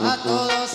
A todos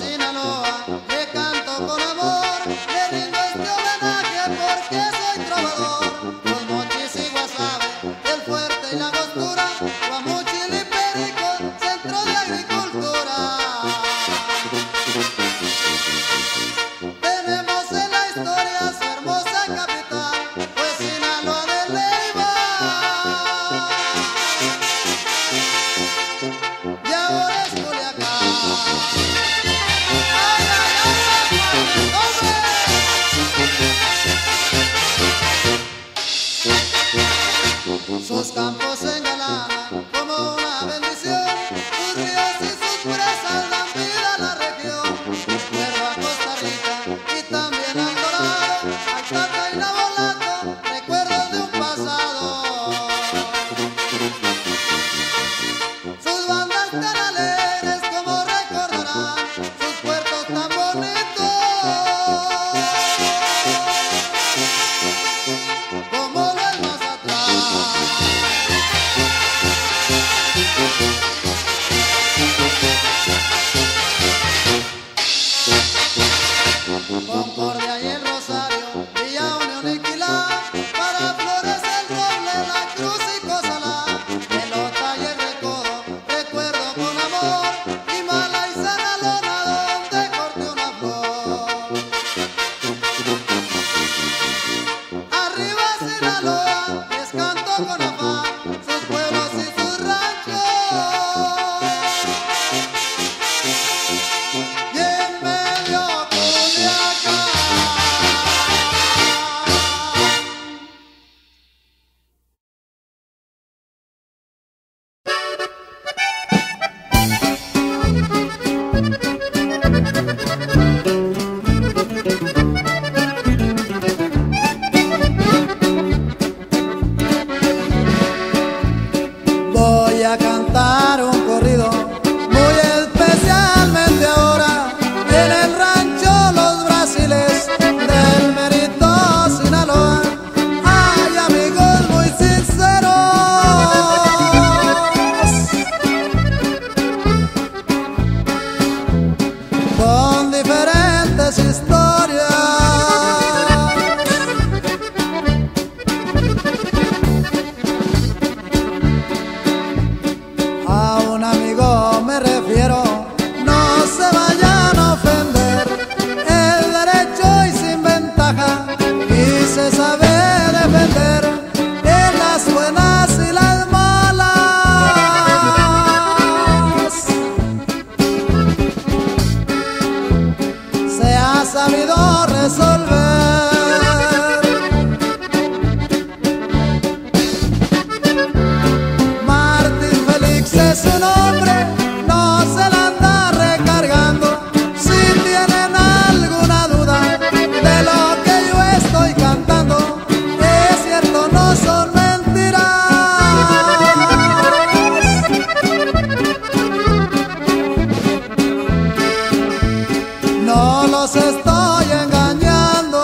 los estoy engañando.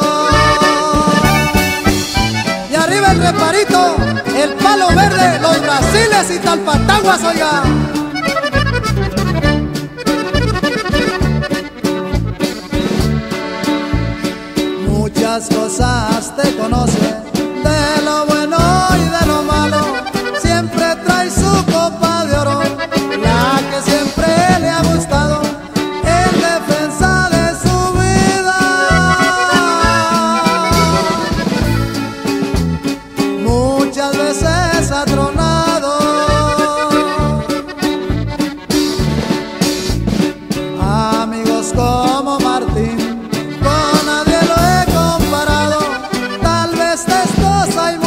Y arriba el reparito, el palo verde, los brasiles y tal talpantaguas, oiga. Muchas cosas te conocen. estas dos hay